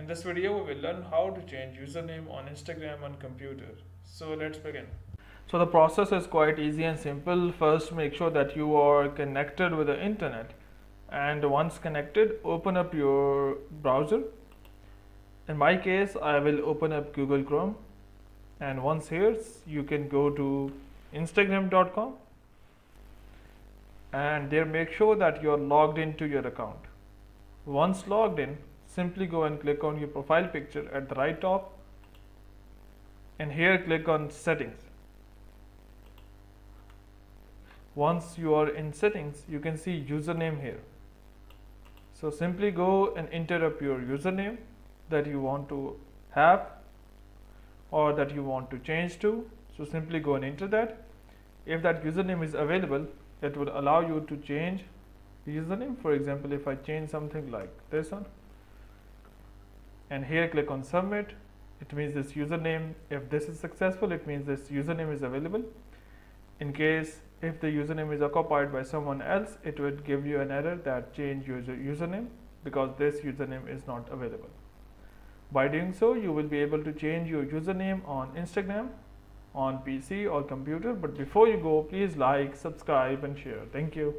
In this video we will learn how to change username on Instagram on computer. So let's begin. So the process is quite easy and simple. First make sure that you are connected with the internet and once connected open up your browser. In my case I will open up Google Chrome and once here you can go to instagram.com and there make sure that you are logged into your account. Once logged in, simply go and click on your profile picture at the right top and here click on settings. Once you are in settings, you can see username here. So simply go and enter up your username that you want to have or that you want to change to. So simply go and enter that. If that username is available, it will allow you to change the username. For example, if I change something like this one and here click on submit, it means this username, if this is successful, it means this username is available. In case if the username is occupied by someone else, it would give you an error that change user username because this username is not available. By doing so, you will be able to change your username on Instagram on PC or computer. But before you go, please like, subscribe and share. Thank you.